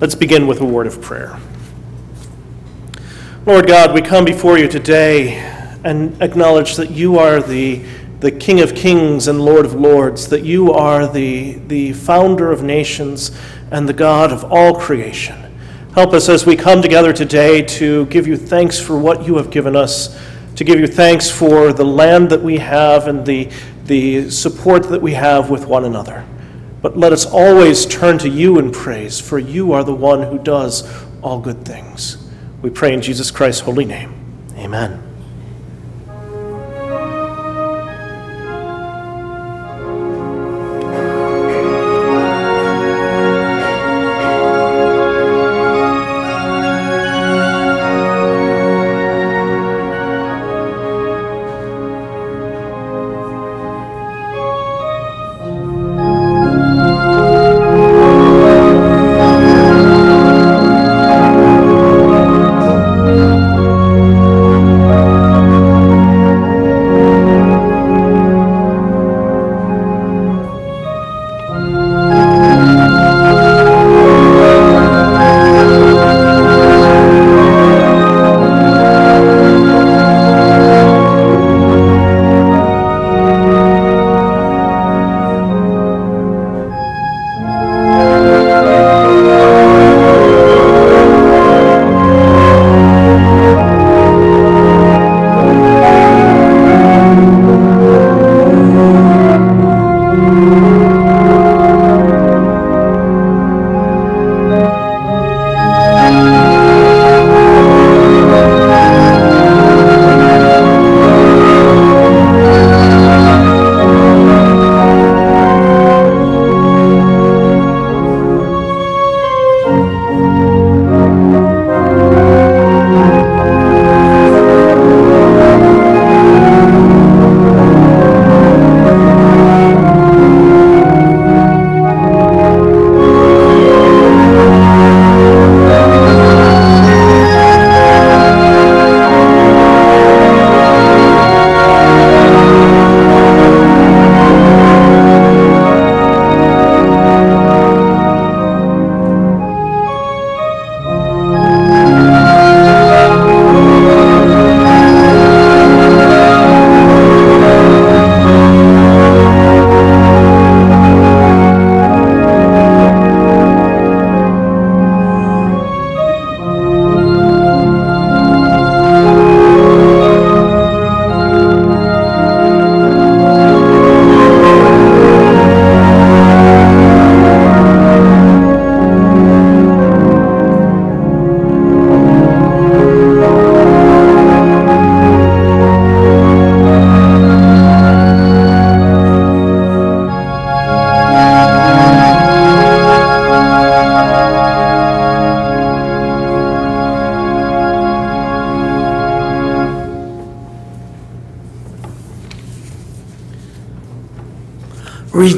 Let's begin with a word of prayer. Lord God, we come before you today and acknowledge that you are the, the King of kings and Lord of lords, that you are the, the founder of nations and the God of all creation. Help us as we come together today to give you thanks for what you have given us, to give you thanks for the land that we have and the, the support that we have with one another. But let us always turn to you in praise, for you are the one who does all good things. We pray in Jesus Christ's holy name. Amen.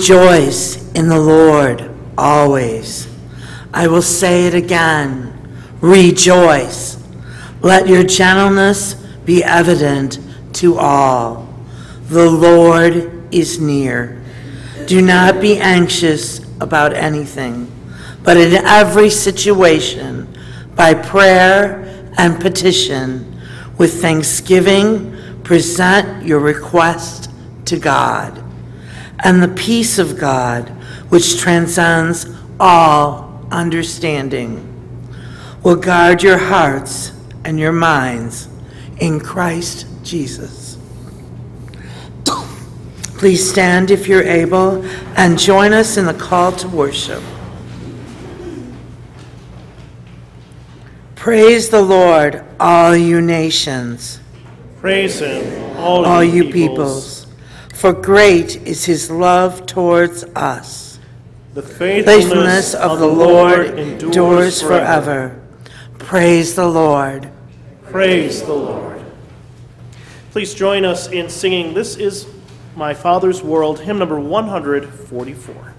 Rejoice in the Lord always. I will say it again. Rejoice. Let your gentleness be evident to all. The Lord is near. Do not be anxious about anything, but in every situation, by prayer and petition, with thanksgiving, present your request to God and the peace of God, which transcends all understanding, will guard your hearts and your minds in Christ Jesus. Please stand if you're able and join us in the call to worship. Praise the Lord, all you nations. Praise him, all, all you peoples. peoples. For great is his love towards us. The Faithfulness of the Lord endures forever. Praise the Lord. Praise the Lord. Please join us in singing This is My Father's World, hymn number 144.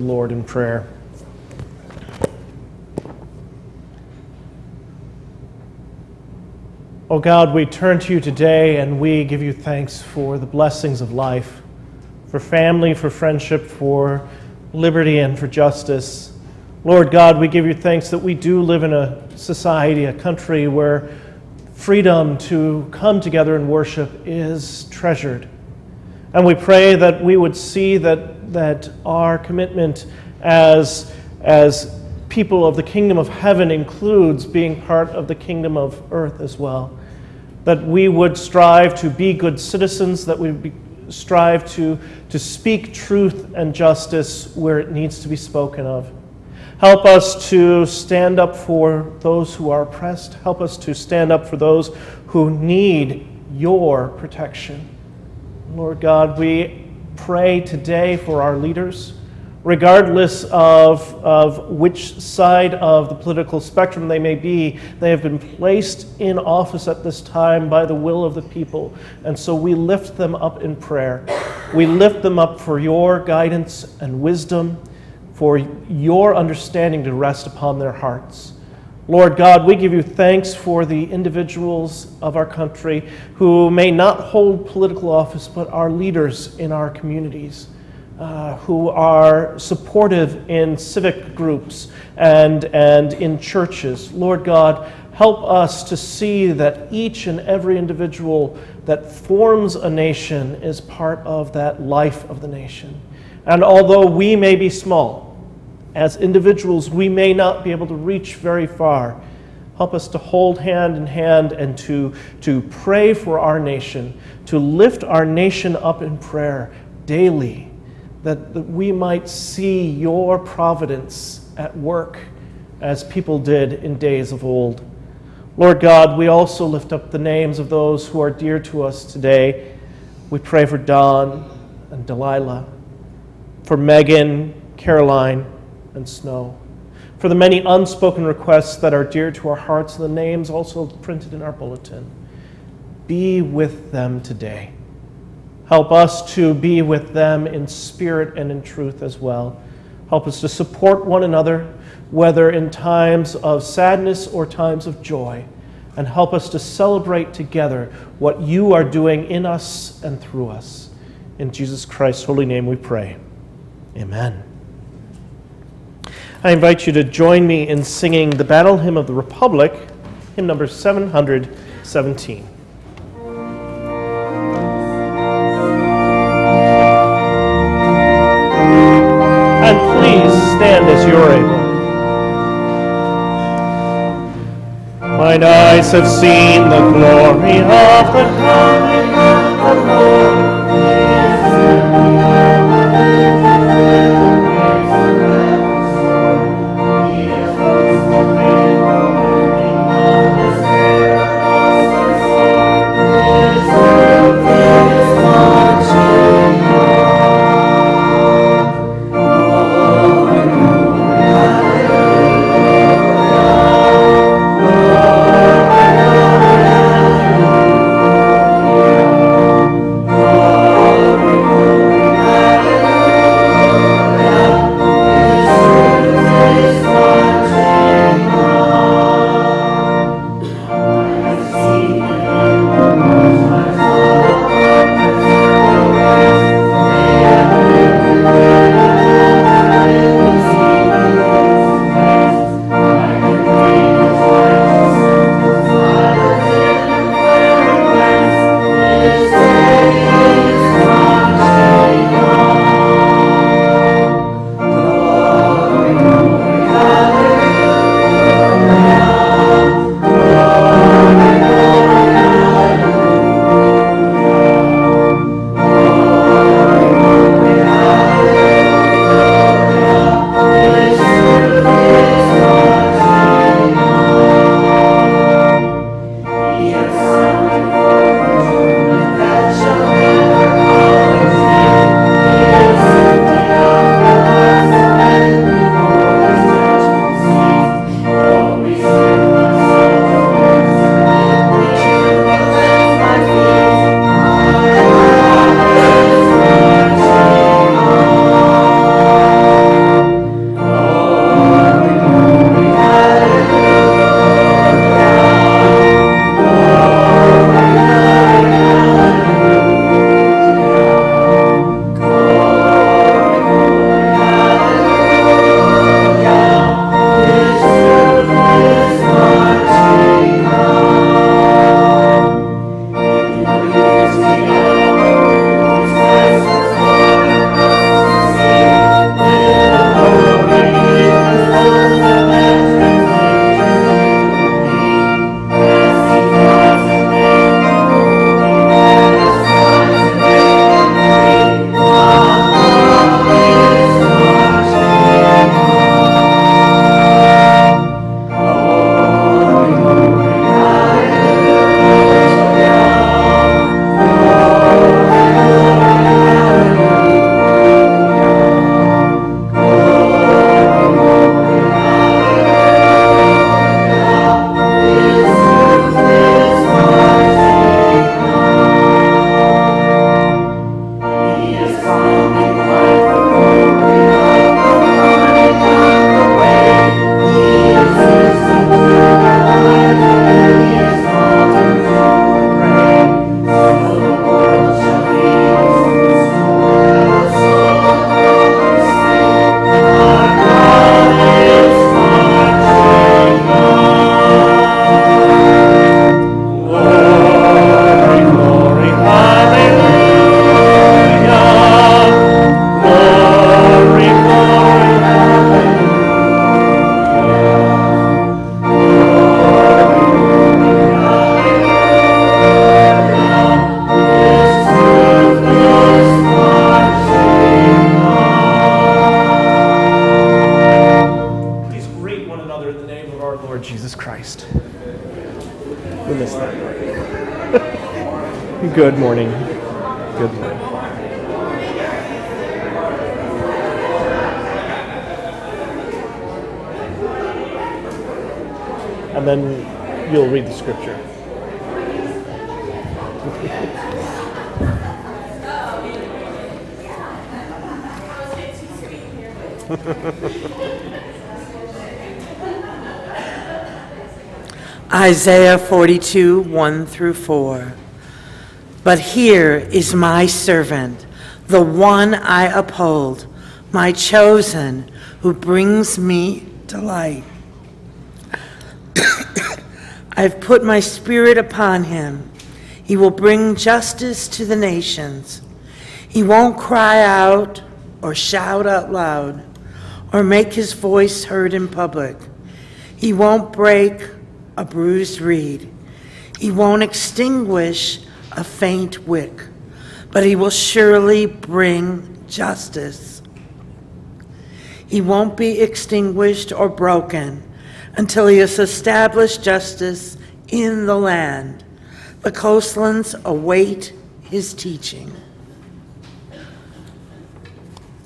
The Lord in prayer. Oh God, we turn to you today and we give you thanks for the blessings of life, for family, for friendship, for liberty, and for justice. Lord God, we give you thanks that we do live in a society, a country where freedom to come together and worship is treasured. And we pray that we would see that, that our commitment as, as people of the kingdom of heaven includes being part of the kingdom of earth as well. That we would strive to be good citizens, that we be, strive to, to speak truth and justice where it needs to be spoken of. Help us to stand up for those who are oppressed. Help us to stand up for those who need your protection. Lord God, we pray today for our leaders regardless of, of which side of the political spectrum they may be, they have been placed in office at this time by the will of the people. And so we lift them up in prayer. We lift them up for your guidance and wisdom, for your understanding to rest upon their hearts. Lord God, we give you thanks for the individuals of our country who may not hold political office but are leaders in our communities uh, who are supportive in civic groups and, and in churches. Lord God, help us to see that each and every individual that forms a nation is part of that life of the nation. And although we may be small, as individuals, we may not be able to reach very far. Help us to hold hand in hand and to, to pray for our nation, to lift our nation up in prayer daily that, that we might see your providence at work as people did in days of old. Lord God, we also lift up the names of those who are dear to us today. We pray for Don and Delilah, for Megan, Caroline, and Snow, for the many unspoken requests that are dear to our hearts, the names also printed in our bulletin. Be with them today. Help us to be with them in spirit and in truth as well. Help us to support one another, whether in times of sadness or times of joy. And help us to celebrate together what you are doing in us and through us. In Jesus Christ's holy name we pray. Amen. I invite you to join me in singing the Battle Hymn of the Republic, hymn number 717. And please stand as you're able. Mine eyes have seen the glory of the coming of the Lord. Lord Jesus Christ. We missed that. Good morning. Good morning. And then you'll read the scripture. Isaiah 42, 1 through 4. But here is my servant, the one I uphold, my chosen, who brings me delight. I've put my spirit upon him. He will bring justice to the nations. He won't cry out or shout out loud or make his voice heard in public. He won't break a bruised reed. He won't extinguish a faint wick, but he will surely bring justice. He won't be extinguished or broken until he has established justice in the land. The coastlands await his teaching.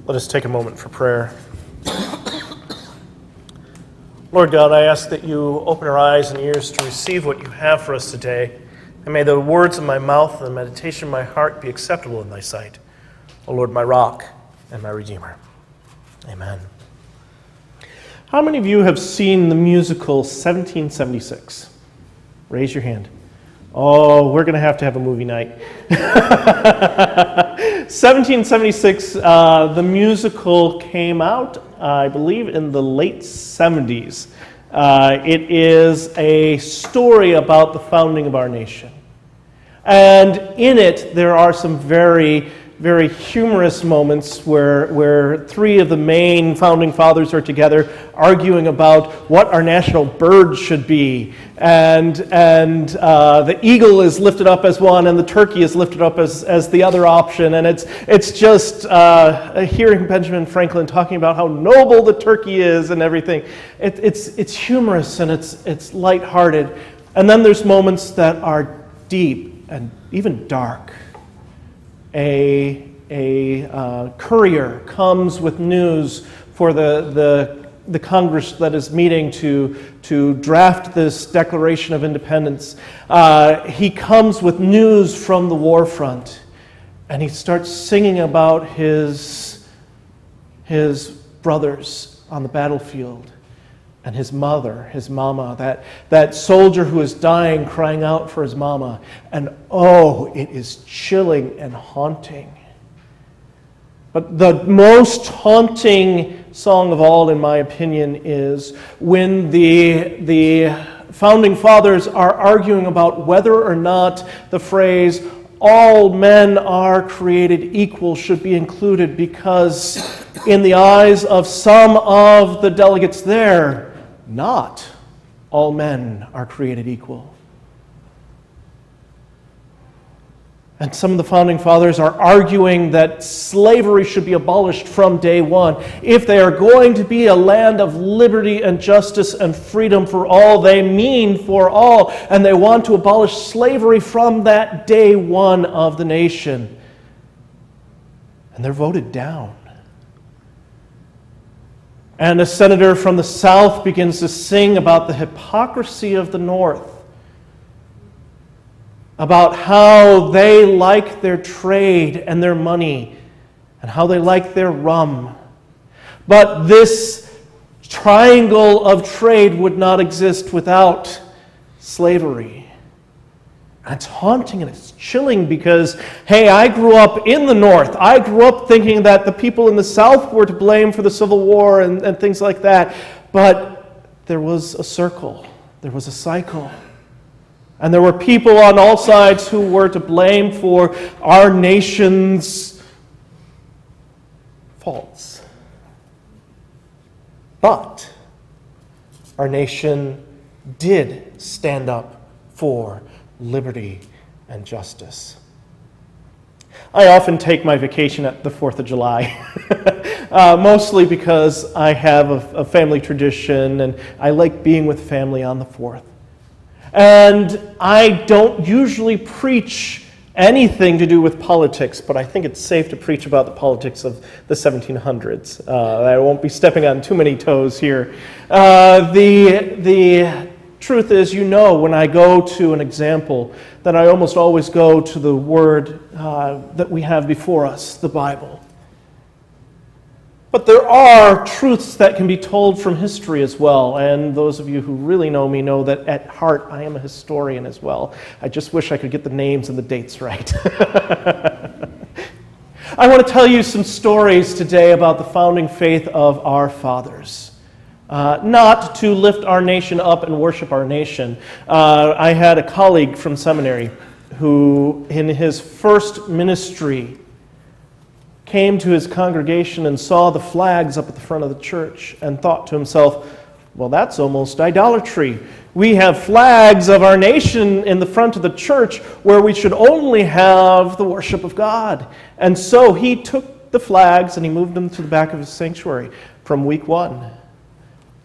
Let us take a moment for prayer. Lord God, I ask that you open our eyes and ears to receive what you have for us today. And may the words of my mouth and the meditation of my heart be acceptable in thy sight. O Lord, my rock and my redeemer. Amen. How many of you have seen the musical 1776? Raise your hand. Oh, we're going to have to have a movie night. 1776, uh, the musical came out, I believe, in the late 70s. Uh, it is a story about the founding of our nation. And in it, there are some very very humorous moments where, where three of the main founding fathers are together arguing about what our national bird should be. And, and uh, the eagle is lifted up as one, and the turkey is lifted up as, as the other option. And it's, it's just uh, hearing Benjamin Franklin talking about how noble the turkey is and everything. It, it's, it's humorous and it's, it's lighthearted. And then there's moments that are deep and even dark a, a uh, courier comes with news for the, the, the Congress that is meeting to, to draft this Declaration of Independence. Uh, he comes with news from the war front, and he starts singing about his, his brothers on the battlefield and his mother, his mama, that, that soldier who is dying crying out for his mama. And oh, it is chilling and haunting. But the most haunting song of all, in my opinion, is when the, the founding fathers are arguing about whether or not the phrase, all men are created equal, should be included because, in the eyes of some of the delegates there, not all men are created equal. And some of the founding fathers are arguing that slavery should be abolished from day one. If they are going to be a land of liberty and justice and freedom for all, they mean for all. And they want to abolish slavery from that day one of the nation. And they're voted down. And a senator from the South begins to sing about the hypocrisy of the North, about how they like their trade and their money, and how they like their rum. But this triangle of trade would not exist without slavery. It's haunting and it's chilling because, hey, I grew up in the North. I grew up thinking that the people in the South were to blame for the Civil War and, and things like that. But there was a circle, there was a cycle. And there were people on all sides who were to blame for our nation's faults. But our nation did stand up for liberty, and justice. I often take my vacation at the 4th of July. uh, mostly because I have a, a family tradition and I like being with family on the 4th. And I don't usually preach anything to do with politics, but I think it's safe to preach about the politics of the 1700s. Uh, I won't be stepping on too many toes here. Uh, the, the truth is, you know, when I go to an example, that I almost always go to the word uh, that we have before us, the Bible. But there are truths that can be told from history as well. And those of you who really know me know that at heart I am a historian as well. I just wish I could get the names and the dates right. I want to tell you some stories today about the founding faith of our fathers. Uh, not to lift our nation up and worship our nation. Uh, I had a colleague from seminary who, in his first ministry, came to his congregation and saw the flags up at the front of the church and thought to himself, well, that's almost idolatry. We have flags of our nation in the front of the church where we should only have the worship of God. And so he took the flags and he moved them to the back of his sanctuary from week one.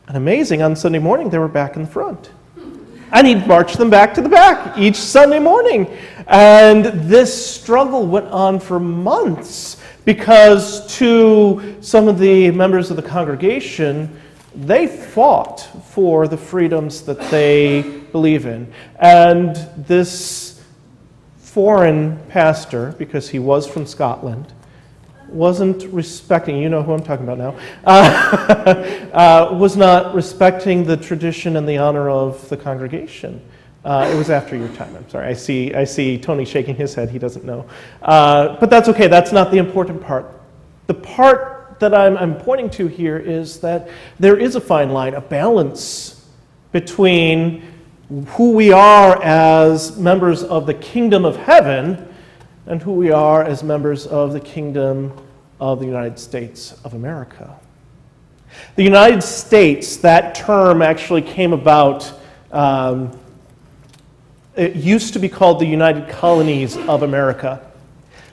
And amazing, on Sunday morning, they were back in the front. Hmm. And he'd march them back to the back each Sunday morning. And this struggle went on for months because to some of the members of the congregation, they fought for the freedoms that they believe in. And this foreign pastor, because he was from Scotland, wasn't respecting, you know who I'm talking about now, uh, uh, was not respecting the tradition and the honor of the congregation. Uh, it was after your time. I'm sorry. I see, I see Tony shaking his head. He doesn't know. Uh, but that's okay. That's not the important part. The part that I'm, I'm pointing to here is that there is a fine line, a balance between who we are as members of the kingdom of heaven and who we are as members of the kingdom of the United States of America. The United States, that term actually came about. Um, it used to be called the United Colonies of America.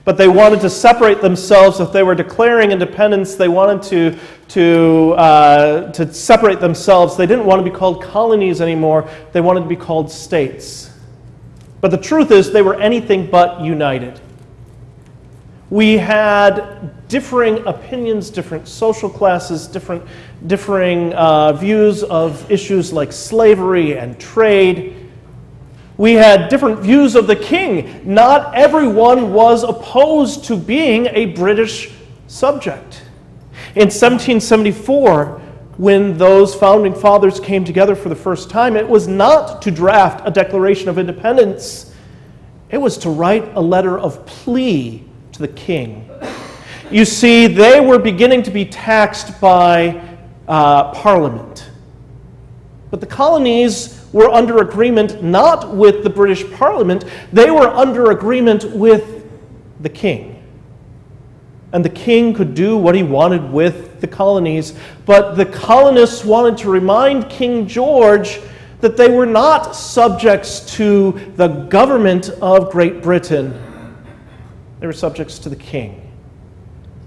But they wanted to separate themselves. If they were declaring independence, they wanted to, to, uh, to separate themselves. They didn't want to be called colonies anymore, they wanted to be called states. But the truth is, they were anything but united. We had differing opinions, different social classes, different, differing uh, views of issues like slavery and trade. We had different views of the king. Not everyone was opposed to being a British subject. In 1774, when those founding fathers came together for the first time, it was not to draft a Declaration of Independence, it was to write a letter of plea to the king. You see, they were beginning to be taxed by uh, Parliament. But the colonies were under agreement not with the British Parliament, they were under agreement with the king. And the king could do what he wanted with the colonies, but the colonists wanted to remind King George that they were not subjects to the government of Great Britain, they were subjects to the king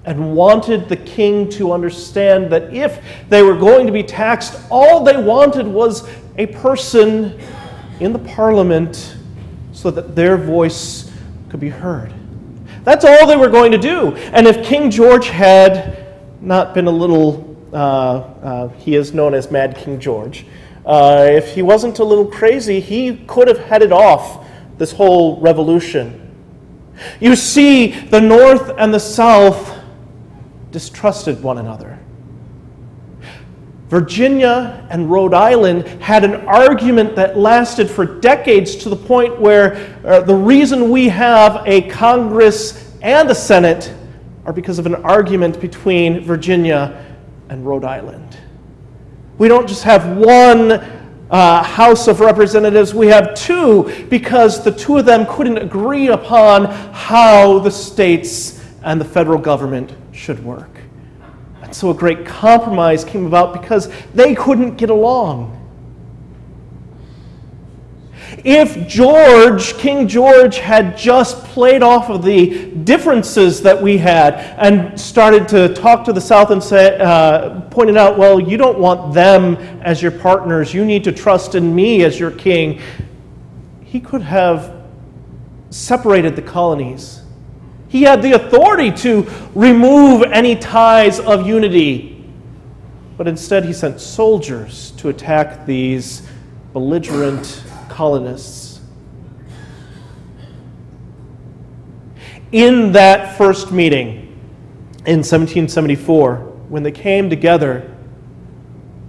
and wanted the king to understand that if they were going to be taxed, all they wanted was a person in the parliament so that their voice could be heard. That's all they were going to do. And if King George had not been a little, uh, uh, he is known as Mad King George, uh, if he wasn't a little crazy, he could have headed off this whole revolution. You see, the North and the South distrusted one another. Virginia and Rhode Island had an argument that lasted for decades to the point where uh, the reason we have a Congress and a Senate are because of an argument between Virginia and Rhode Island. We don't just have one uh, House of Representatives, we have two because the two of them couldn't agree upon how the states and the federal government should work. And so a great compromise came about because they couldn't get along. If George, King George, had just played off of the differences that we had and started to talk to the South and say, uh, pointed out, well, you don't want them as your partners, you need to trust in me as your king, he could have separated the colonies. He had the authority to remove any ties of unity. But instead, he sent soldiers to attack these belligerent colonists. In that first meeting in 1774, when they came together,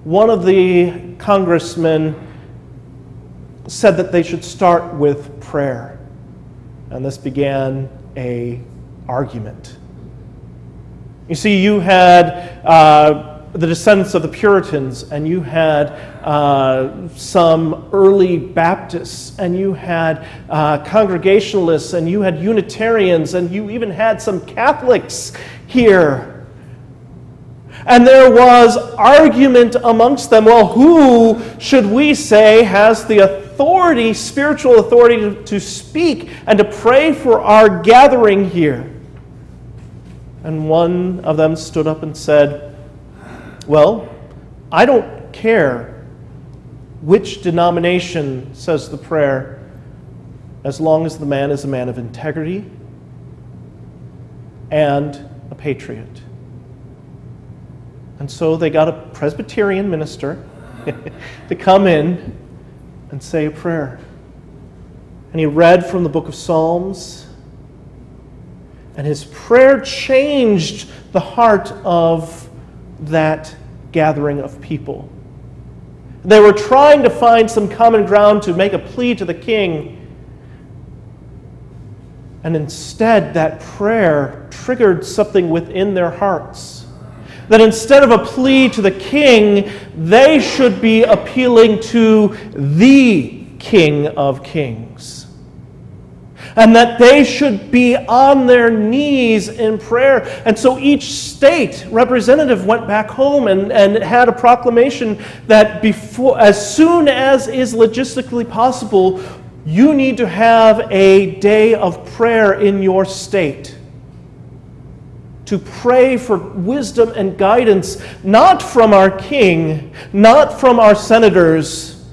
one of the congressmen said that they should start with prayer. And this began a argument. You see, you had uh, the descendants of the Puritans, and you had uh, some early Baptists, and you had uh, Congregationalists, and you had Unitarians, and you even had some Catholics here. And there was argument amongst them. Well, who should we say has the authority, spiritual authority, to, to speak and to pray for our gathering here? And one of them stood up and said, well, I don't care which denomination says the prayer as long as the man is a man of integrity and a patriot. And so they got a Presbyterian minister to come in and say a prayer. And he read from the book of Psalms. And his prayer changed the heart of that gathering of people. They were trying to find some common ground to make a plea to the king. And instead, that prayer triggered something within their hearts. That instead of a plea to the king, they should be appealing to the King of Kings and that they should be on their knees in prayer. And so each state representative went back home and, and had a proclamation that before, as soon as is logistically possible, you need to have a day of prayer in your state. To pray for wisdom and guidance, not from our king, not from our senators,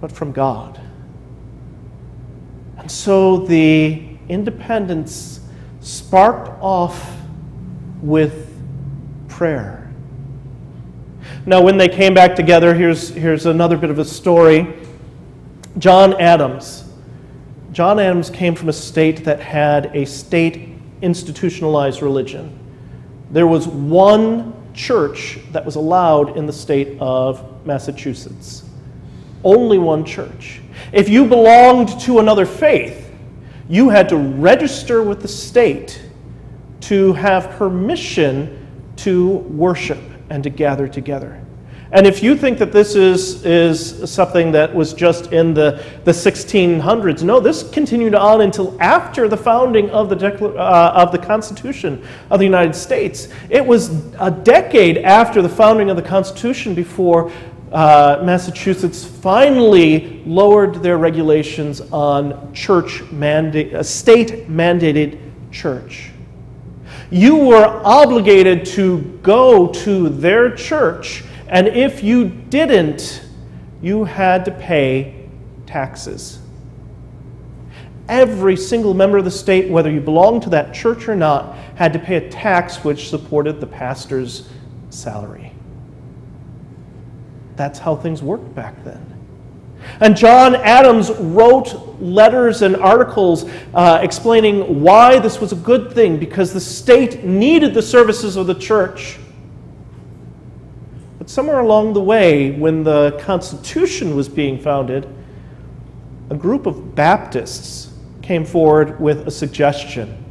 but from God. So the independence sparked off with prayer. Now, when they came back together, here's, here's another bit of a story. John Adams. John Adams came from a state that had a state institutionalized religion. There was one church that was allowed in the state of Massachusetts. Only one church. If you belonged to another faith, you had to register with the state to have permission to worship and to gather together. And if you think that this is, is something that was just in the, the 1600s, no, this continued on until after the founding of the, Decla- uh, of the Constitution of the United States. It was a decade after the founding of the Constitution before uh, Massachusetts finally lowered their regulations on church mandate, a state mandated church. You were obligated to go to their church, and if you didn't, you had to pay taxes. Every single member of the state, whether you belonged to that church or not, had to pay a tax which supported the pastor's salary. That's how things worked back then. And John Adams wrote letters and articles uh, explaining why this was a good thing because the state needed the services of the church. But somewhere along the way, when the Constitution was being founded, a group of Baptists came forward with a suggestion.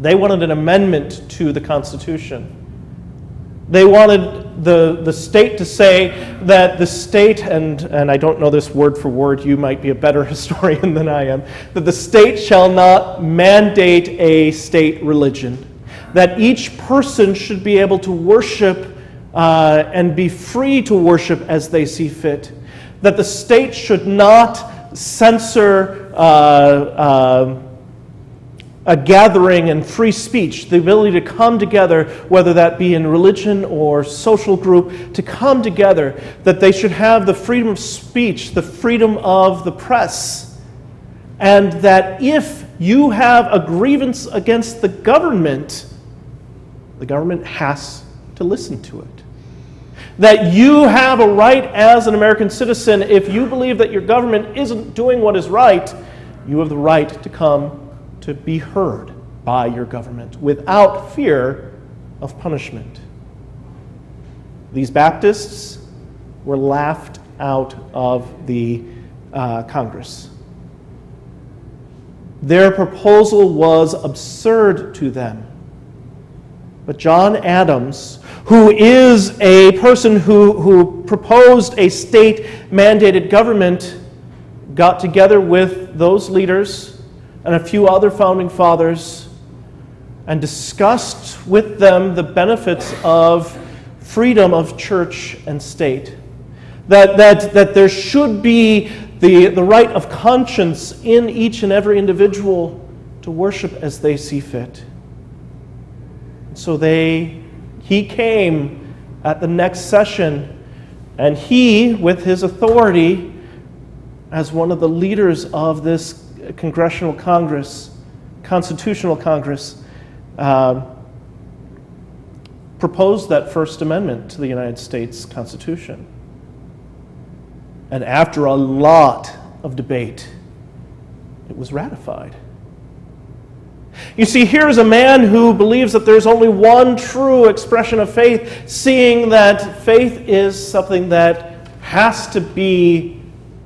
They wanted an amendment to the Constitution. They wanted the, the state to say that the state, and, and I don't know this word for word, you might be a better historian than I am, that the state shall not mandate a state religion. That each person should be able to worship uh, and be free to worship as they see fit. that the state should not censor uh, uh, a gathering and free speech, the ability to come together, whether that be in religion or social group, to come together, that they should have the freedom of speech, the freedom of the press, and that if you have a grievance against the government, the government has to listen to it. That you have a right as an American citizen, if you believe that your government isn't doing what is right, you have the right to come to be heard by your government without fear of punishment. These Baptists were laughed out of the uh, Congress. Their proposal was absurd to them. But John Adams, who is a person who, who proposed a state mandated government, got together with those leaders and a few other founding fathers and discussed with them the benefits of freedom of church and state. That, that, that there should be the, the right of conscience in each and every individual to worship as they see fit. So they, he came at the next session, and he, with his authority as one of the leaders of this Congressional Congress, Constitutional Congress, uh, proposed that First Amendment to the United States Constitution. And after a lot of debate, it was ratified. You see, here is a man who believes that there's only one true expression of faith, seeing that faith is something that has to be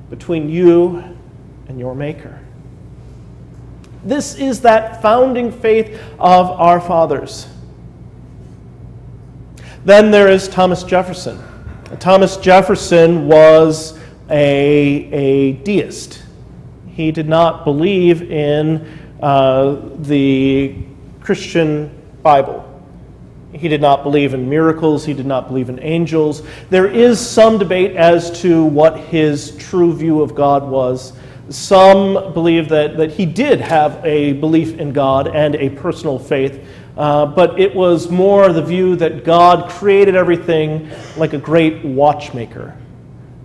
between you and your Maker. This is that founding faith of our fathers. Then there is Thomas Jefferson. Thomas Jefferson was a, a deist. He did not believe in uh, the Christian Bible. He did not believe in miracles. He did not believe in angels. There is some debate as to what his true view of God was. Some believe that, that he did have a belief in God and a personal faith, uh, but it was more the view that God created everything like a great watchmaker.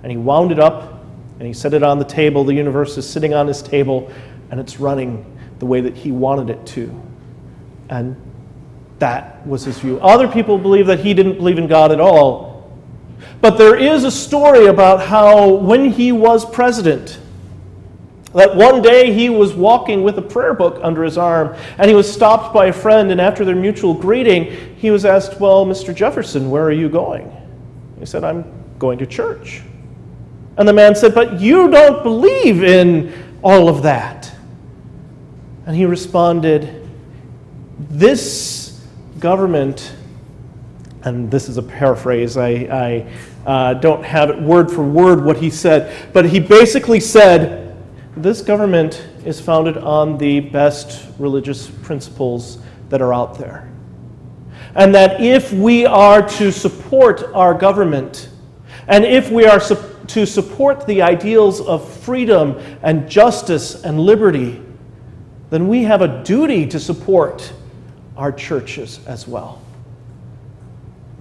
And he wound it up and he set it on the table. The universe is sitting on his table and it's running the way that he wanted it to. And that was his view. Other people believe that he didn't believe in God at all. But there is a story about how when he was president, that one day he was walking with a prayer book under his arm and he was stopped by a friend, and after their mutual greeting, he was asked, Well, Mr. Jefferson, where are you going? He said, I'm going to church. And the man said, But you don't believe in all of that. And he responded, This government, and this is a paraphrase, I, I uh, don't have it word for word what he said, but he basically said, this government is founded on the best religious principles that are out there. And that if we are to support our government, and if we are su- to support the ideals of freedom and justice and liberty, then we have a duty to support our churches as well.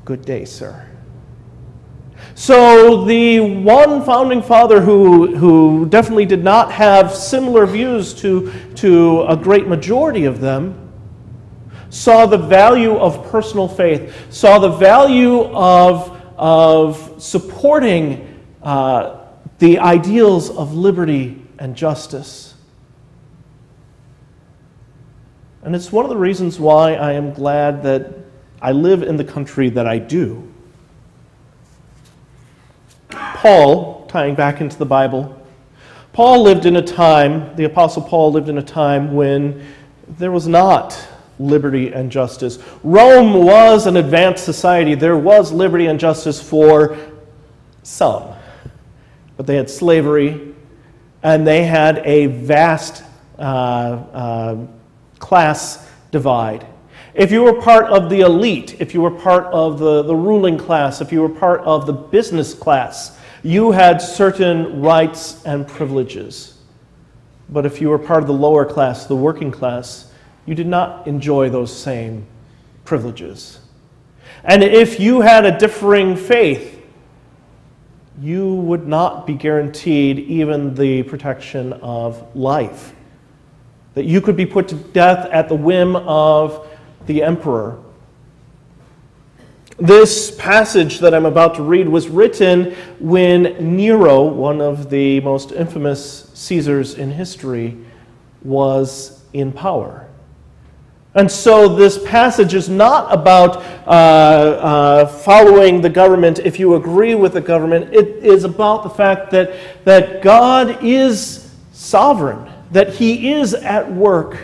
Good day, sir. So, the one founding father who, who definitely did not have similar views to, to a great majority of them saw the value of personal faith, saw the value of, of supporting uh, the ideals of liberty and justice. And it's one of the reasons why I am glad that I live in the country that I do. Paul, tying back into the Bible, Paul lived in a time, the Apostle Paul lived in a time when there was not liberty and justice. Rome was an advanced society. There was liberty and justice for some. But they had slavery, and they had a vast uh, uh, class divide. If you were part of the elite, if you were part of the, the ruling class, if you were part of the business class, you had certain rights and privileges. But if you were part of the lower class, the working class, you did not enjoy those same privileges. And if you had a differing faith, you would not be guaranteed even the protection of life. That you could be put to death at the whim of the emperor. This passage that I'm about to read was written when Nero, one of the most infamous Caesars in history, was in power. And so this passage is not about uh, uh, following the government if you agree with the government. It is about the fact that, that God is sovereign, that He is at work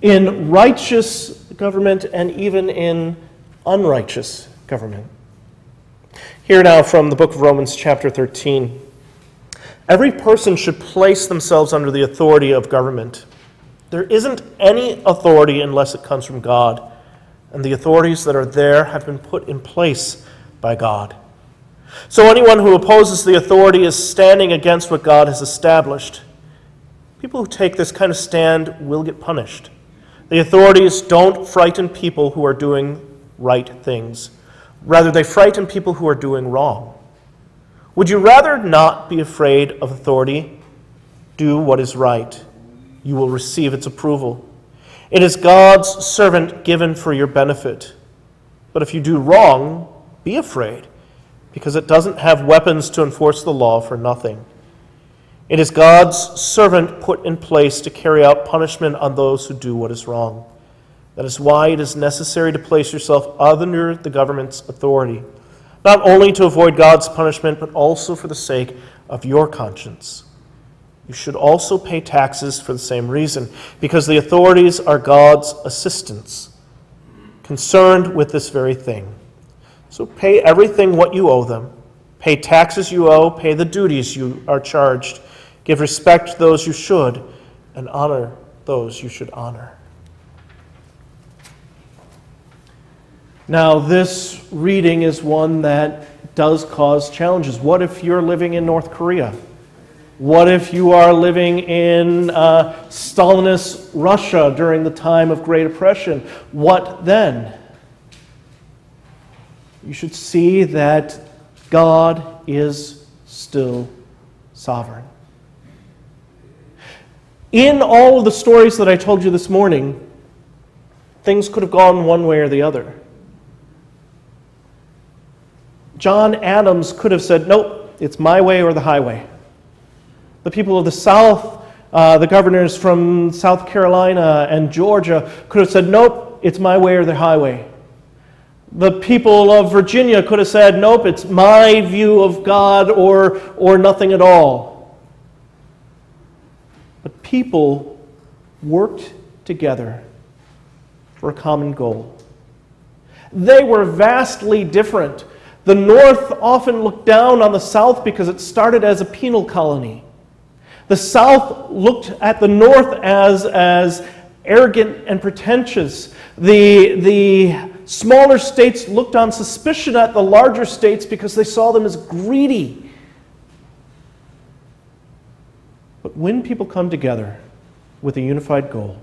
in righteous government and even in unrighteous government. Here now from the book of Romans, chapter 13. Every person should place themselves under the authority of government. There isn't any authority unless it comes from God, and the authorities that are there have been put in place by God. So anyone who opposes the authority is standing against what God has established. People who take this kind of stand will get punished. The authorities don't frighten people who are doing right things. Rather, they frighten people who are doing wrong. Would you rather not be afraid of authority? Do what is right. You will receive its approval. It is God's servant given for your benefit. But if you do wrong, be afraid, because it doesn't have weapons to enforce the law for nothing. It is God's servant put in place to carry out punishment on those who do what is wrong. That is why it is necessary to place yourself under the government's authority, not only to avoid God's punishment, but also for the sake of your conscience. You should also pay taxes for the same reason, because the authorities are God's assistants, concerned with this very thing. So pay everything what you owe them. Pay taxes you owe, pay the duties you are charged. Give respect to those you should, and honor those you should honor. Now, this reading is one that does cause challenges. What if you're living in North Korea? What if you are living in uh, Stalinist Russia during the time of Great Oppression? What then? You should see that God is still sovereign. In all of the stories that I told you this morning, things could have gone one way or the other. John Adams could have said, Nope, it's my way or the highway. The people of the South, uh, the governors from South Carolina and Georgia, could have said, Nope, it's my way or the highway. The people of Virginia could have said, Nope, it's my view of God or, or nothing at all. But people worked together for a common goal. They were vastly different the North often looked down on the South because it started as a penal colony. The South looked at the North as, as arrogant and pretentious. The, the smaller states looked on suspicion at the larger states because they saw them as greedy. But when people come together with a unified goal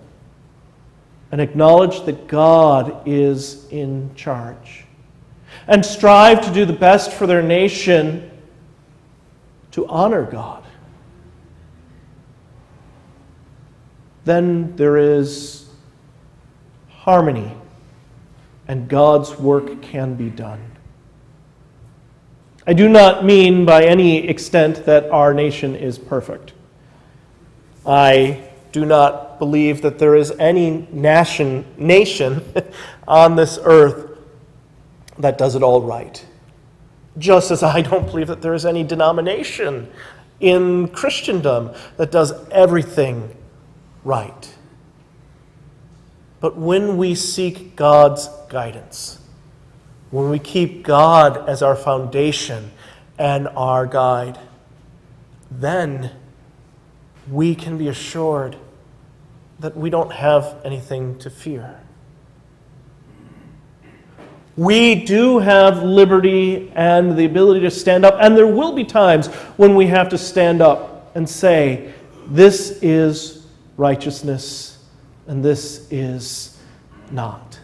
and acknowledge that God is in charge, and strive to do the best for their nation to honor God. Then there is harmony, and God's work can be done. I do not mean by any extent that our nation is perfect. I do not believe that there is any nation, nation on this earth that does it all right. Just as I don't believe that there is any denomination in Christendom that does everything right. But when we seek God's guidance, when we keep God as our foundation and our guide, then we can be assured that we don't have anything to fear. We do have liberty and the ability to stand up, and there will be times when we have to stand up and say, This is righteousness, and this is not.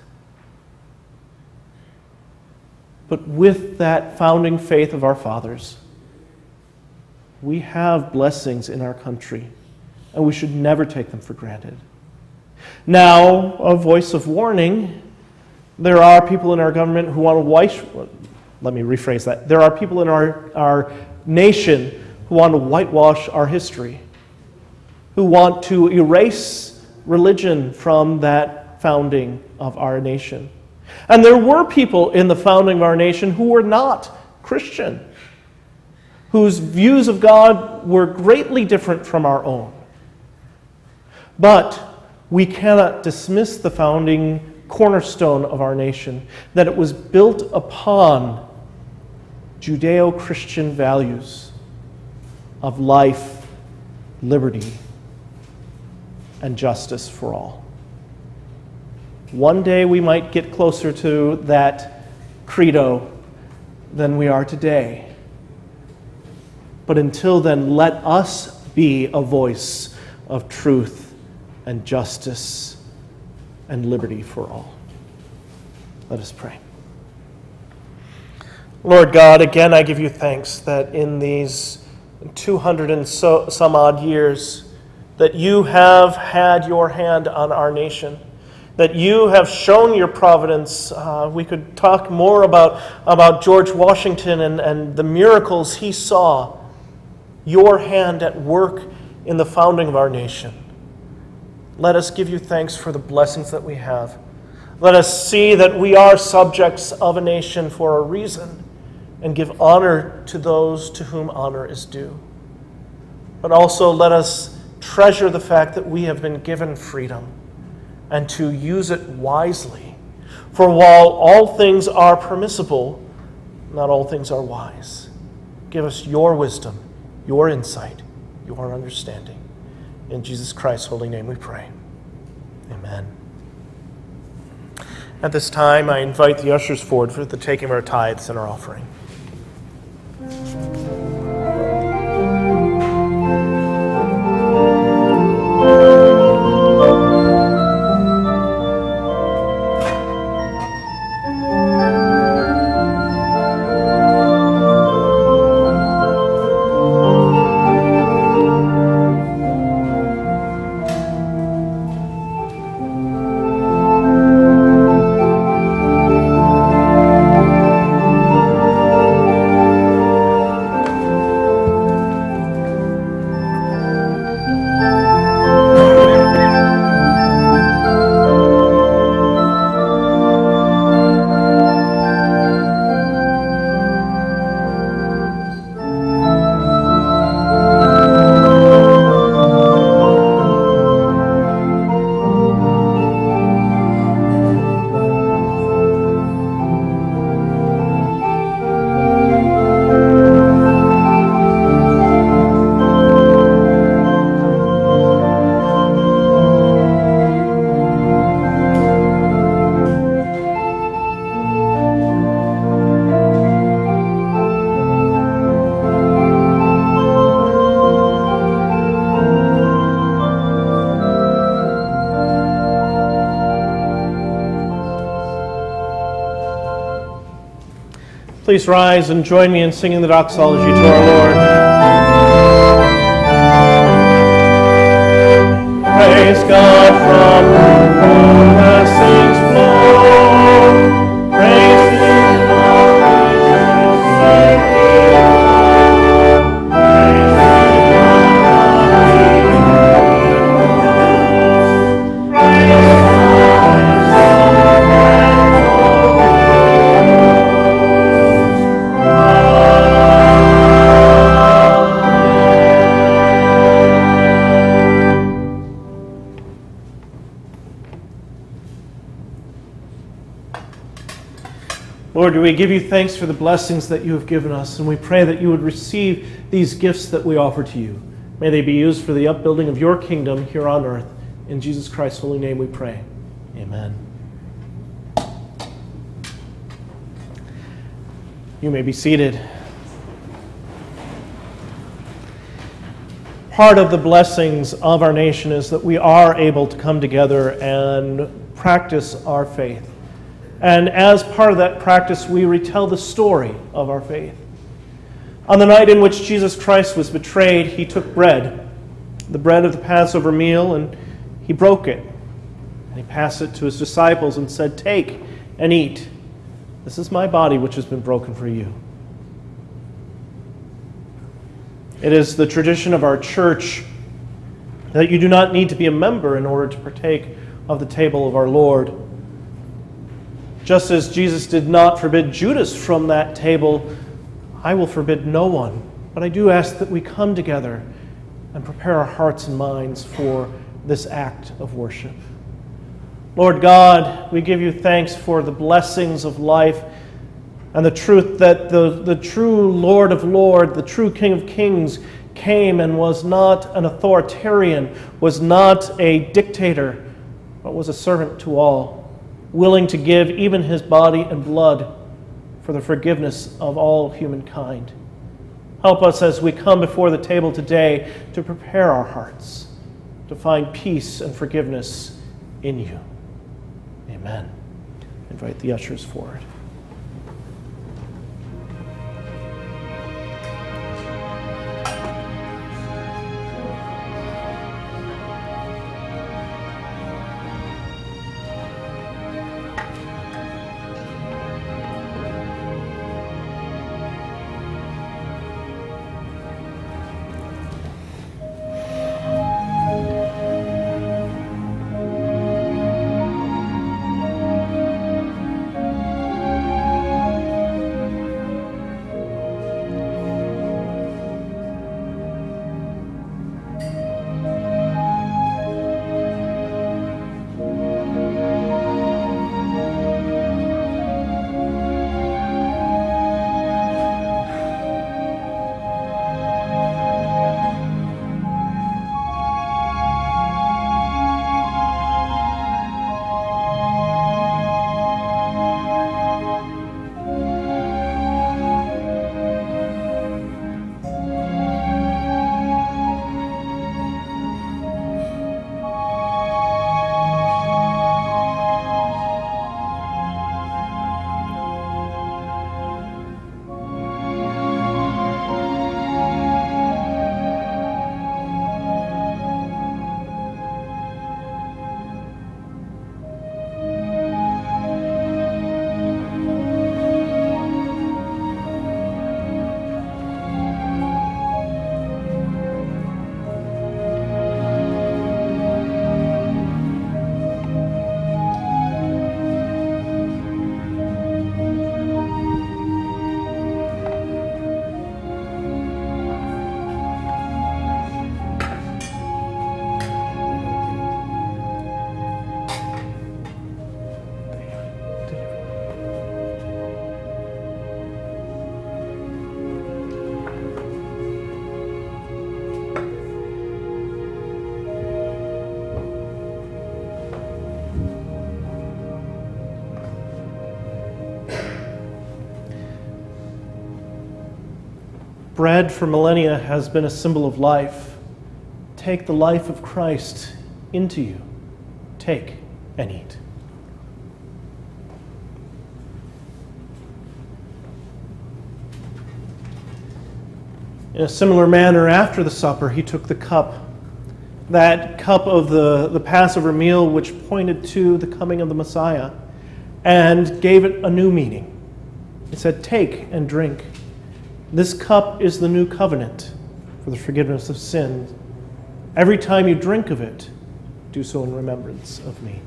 But with that founding faith of our fathers, we have blessings in our country, and we should never take them for granted. Now, a voice of warning there are people in our government who want to white, let me rephrase that. There are people in our, our nation who want to whitewash our history, who want to erase religion from that founding of our nation. And there were people in the founding of our nation who were not Christian, whose views of God were greatly different from our own. But we cannot dismiss the founding cornerstone of our nation, that it was built upon Judeo Christian values of life, liberty, and justice for all. One day we might get closer to that credo than we are today. But until then, let us be a voice of truth and justice and liberty for all. Let us pray. Lord God, again I give you thanks that in these 200 and so, some odd years that you have had your hand on our nation that you have shown your providence. Uh, we could talk more about, about George Washington and, and the miracles he saw, your hand at work in the founding of our nation. Let us give you thanks for the blessings that we have. Let us see that we are subjects of a nation for a reason and give honor to those to whom honor is due. But also let us treasure the fact that we have been given freedom and to use it wisely. For while all things are permissible, not all things are wise. Give us your wisdom, your insight, your understanding. In Jesus Christ's holy name we pray. Amen. At this time, I invite the ushers forward for the taking of our tithes and our offering. Please rise and join me in singing the doxology to our Lord. Praise God from whom the saints flow. Lord, we give you thanks for the blessings that you have given us, and we pray that you would receive these gifts that we offer to you. May they be used for the upbuilding of your kingdom here on earth. In Jesus Christ's holy name we pray. Amen. You may be seated. Part of the blessings of our nation is that we are able to come together and practice our faith. And as part of that practice, we retell the story of our faith. On the night in which Jesus Christ was betrayed, he took bread, the bread of the Passover meal, and he broke it. And he passed it to his disciples and said, Take and eat. This is my body which has been broken for you. It is the tradition of our church that you do not need to be a member in order to partake of the table of our Lord. Just as Jesus did not forbid Judas from that table, I will forbid no one. But I do ask that we come together and prepare our hearts and minds for this act of worship. Lord God, we give you thanks for the blessings of life and the truth that the, the true Lord of Lords, the true King of Kings, came and was not an authoritarian, was not a dictator, but was a servant to all, willing to give even his body and blood for the forgiveness of all humankind. Help us as we come before the table today to prepare our hearts to find peace and forgiveness in you. Amen. Invite the ushers forward. Bread for millennia has been a symbol of life. Take the life of Christ into you. Take and eat. In a similar manner, after the supper, he took the cup, that cup of the, the Passover meal which pointed to the coming of the Messiah, and gave it a new meaning. He said, Take and drink. This cup is the new covenant for the forgiveness of sin. Every time you drink of it, do so in remembrance of me.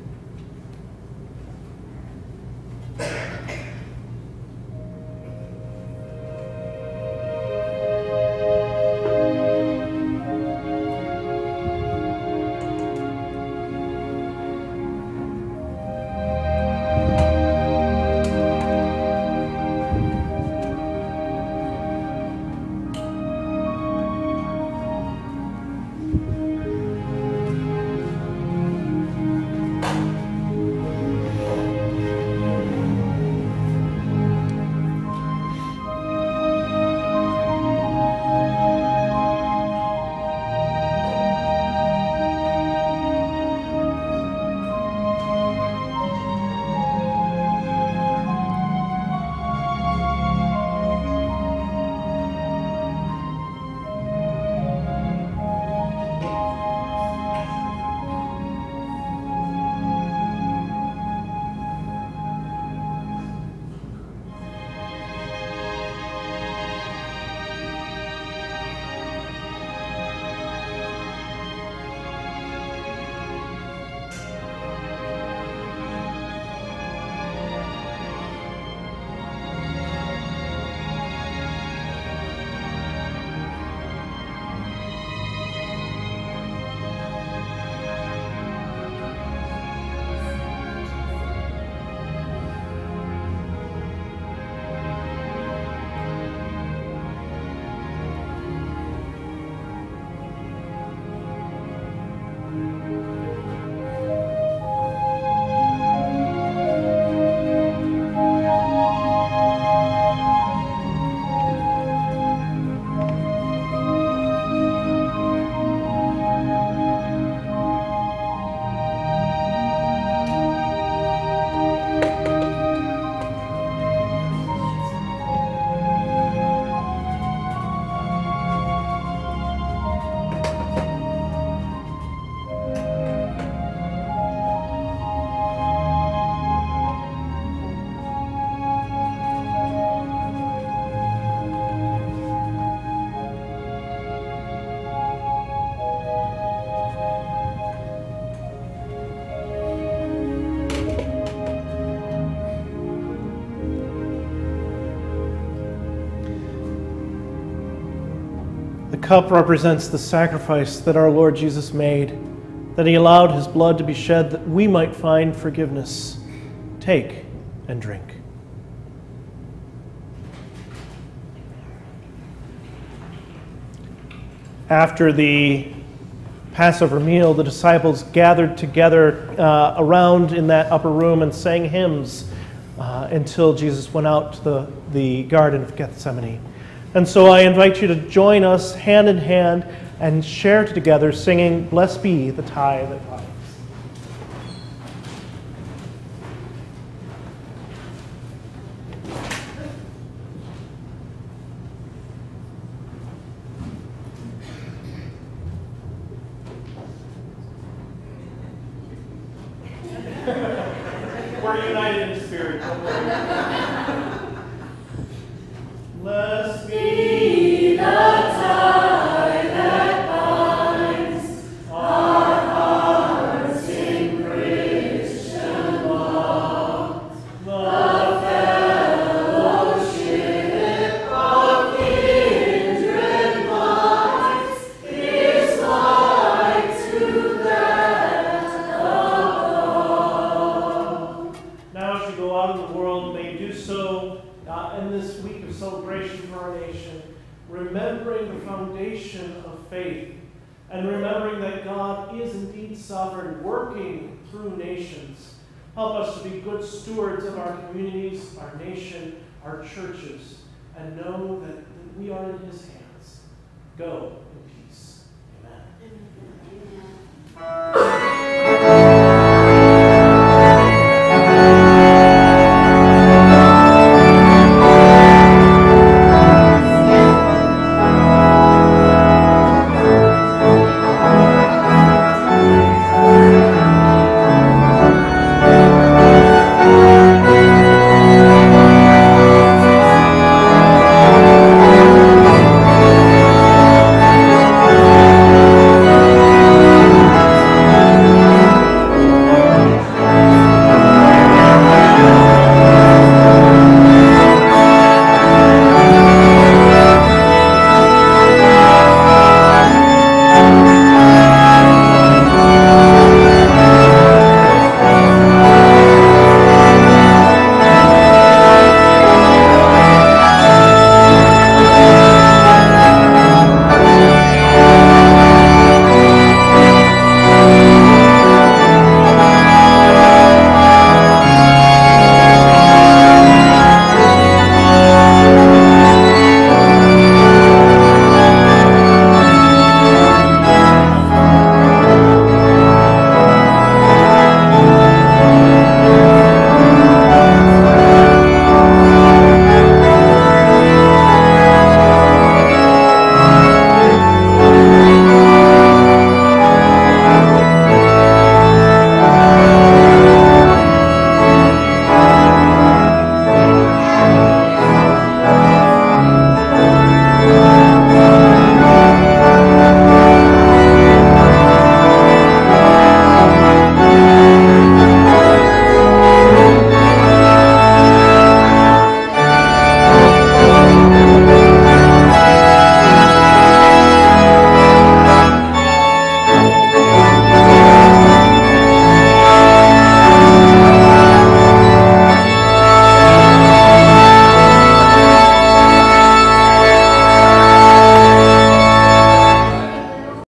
Cup represents the sacrifice that our Lord Jesus made, that he allowed his blood to be shed that we might find forgiveness. Take and drink. After the Passover meal, the disciples gathered together uh, around in that upper room and sang hymns uh, until Jesus went out to the, the Garden of Gethsemane. And so I invite you to join us hand in hand and share together singing, Blessed be the tie that binds.